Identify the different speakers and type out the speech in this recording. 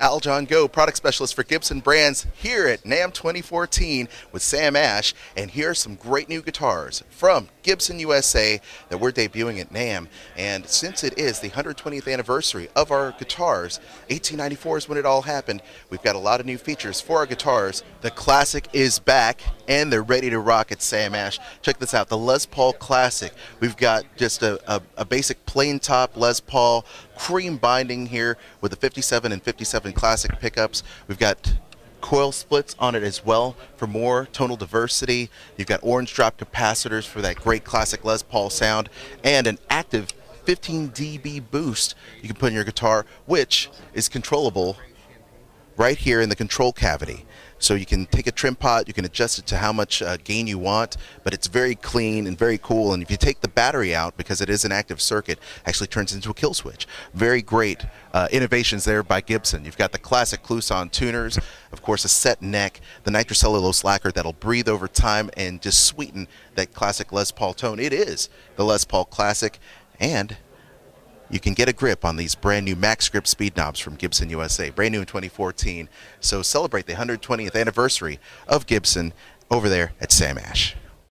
Speaker 1: Al John Go, product specialist for Gibson Brands here at NAMM 2014 with Sam Ash. And here are some great new guitars from Gibson USA that we're debuting at NAMM. And since it is the 120th anniversary of our guitars, 1894 is when it all happened, we've got a lot of new features for our guitars. The Classic is back and they're ready to rock at Sam Ash. Check this out, the Les Paul Classic. We've got just a, a, a basic plain top Les Paul cream binding here with the 57 and 57 Classic pickups. We've got coil splits on it as well for more tonal diversity. You've got orange drop capacitors for that great classic Les Paul sound and an active 15 dB boost you can put in your guitar, which is controllable right here in the control cavity. So you can take a trim pot, you can adjust it to how much uh, gain you want, but it's very clean and very cool. And if you take the battery out, because it is an active circuit, actually turns into a kill switch. Very great uh, innovations there by Gibson. You've got the classic Kluson tuners, of course, a set neck, the nitrocellulose lacquer that'll breathe over time and just sweeten that classic Les Paul tone. It is the Les Paul Classic, and you can get a grip on these brand new Max Grip speed knobs from Gibson USA, brand new in 2014. So celebrate the 120th anniversary of Gibson over there at Sam Ash.